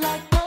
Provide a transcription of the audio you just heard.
like